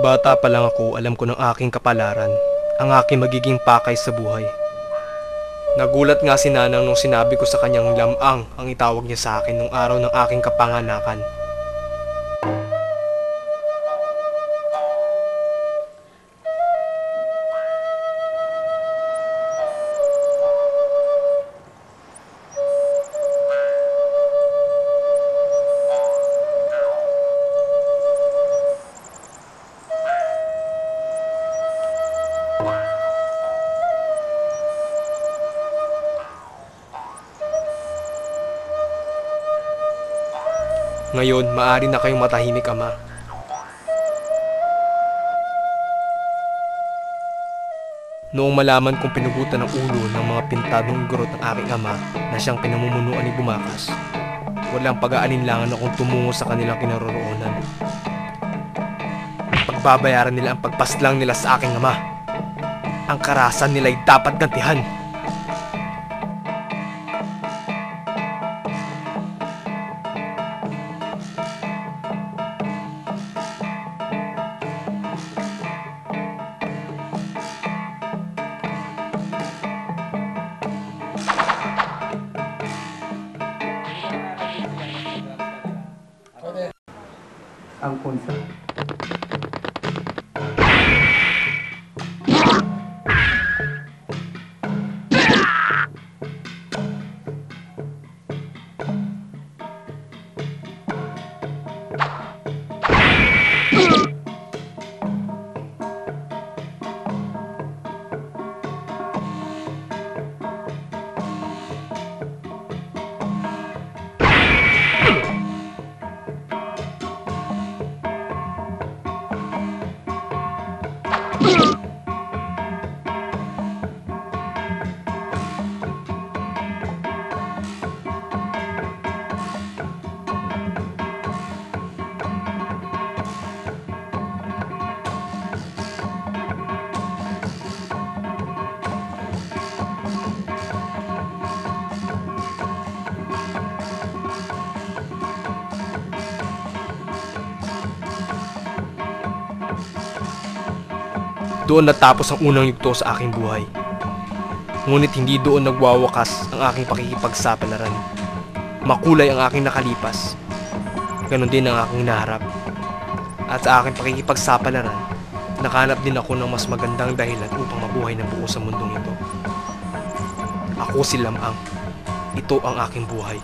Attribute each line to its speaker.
Speaker 1: Bata pa lang ako, alam ko ng aking kapalaran, ang aking magiging pakay sa buhay. Nagulat nga si Nanang nung sinabi ko sa kanyang lamang ang itawag niya sa akin nung araw ng aking kapanganakan. Ngayon, maaari na kayong matahimik ama. Noong malaman kong pinugutan ng ulo ng mga pintadong gurot ng aking ama na siyang pinamumunuan ni Bumakas, walang pag-aalinlangan akong tumungo sa kanilang kinaroroonan. Pagbabayaran nila ang pagpaslang nila sa aking ama. Ang karasan nila ay dapat gantihan.
Speaker 2: ang punsa.
Speaker 1: Doon natapos ang unang yugto sa aking buhay. Ngunit hindi doon nagwawakas ang aking pakikipagsapalaran. Makulay ang aking nakalipas. Ganon din ang aking naharap. At sa aking pakikipagsapalaran, nakahanap din ako ng mas magandang dahilan upang mabuhay ng buo sa mundong ito. Ako si Lamang. Ito ang aking buhay.